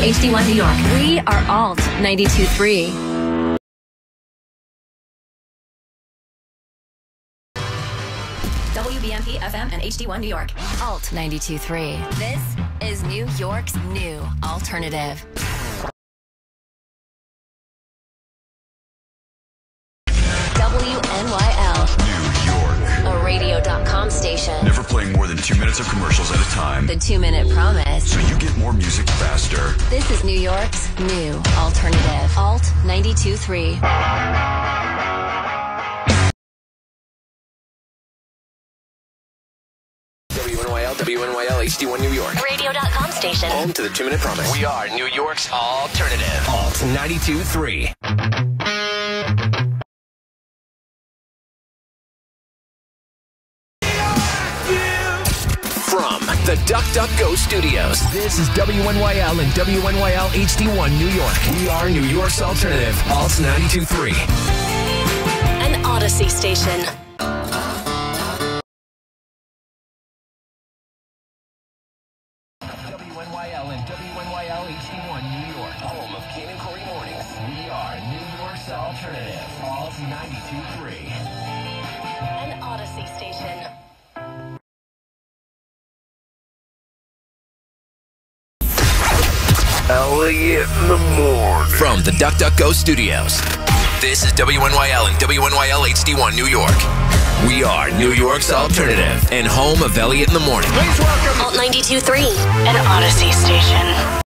HD1 New York. We are Alt 92.3. WBMP FM and HD1 New York. Alt 92.3. This is New York's new alternative. WNYL, New York. a radio.com station. Never playing more than two minutes of commercials at a time. The two minute promise. So you get more music. This is New York's new alternative. Alt 92.3. WNYL, WNYL, HD1 New York. Radio.com station. Home to the two minute promise. We are New York's alternative. Alt 92.3. the Duck Duck Go Studios, this is WNYL and WNYL HD1 New York. We are New York's alternative. Alt 92.3. An Audacy station. WNYL and WNYL HD1 New York, home of Kane and Corey Mornings. We are New York's alternative. Alt 92.3. An Audacy station. Elliot in the morning. From the Duck Duck Go Studios. This is WNYL and WNYL HD1 New York. We are New York's alternative and home of Elliot in the morning. welcome Alt 92.3. An Audacy station.